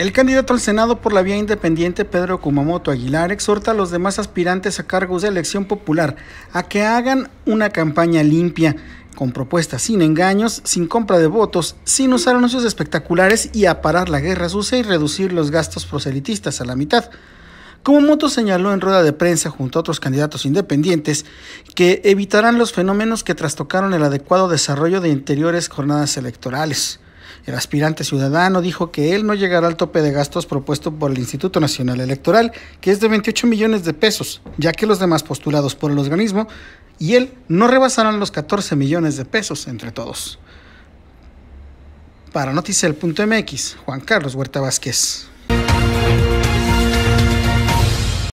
El candidato al Senado por la vía independiente Pedro Kumamoto Aguilar exhorta a los demás aspirantes a cargos de elección popular a que hagan una campaña limpia, con propuestas sin engaños, sin compra de votos, sin usar anuncios espectaculares y a parar la guerra sucia y reducir los gastos proselitistas a la mitad. Kumamoto señaló en rueda de prensa junto a otros candidatos independientes que evitarán los fenómenos que trastocaron el adecuado desarrollo de anteriores jornadas electorales. El aspirante ciudadano dijo que él no llegará al tope de gastos propuesto por el Instituto Nacional Electoral, que es de 28 millones de pesos, ya que los demás postulados por el organismo y él no rebasarán los 14 millones de pesos entre todos. Para Noticel.mx, Juan Carlos Huerta Vázquez.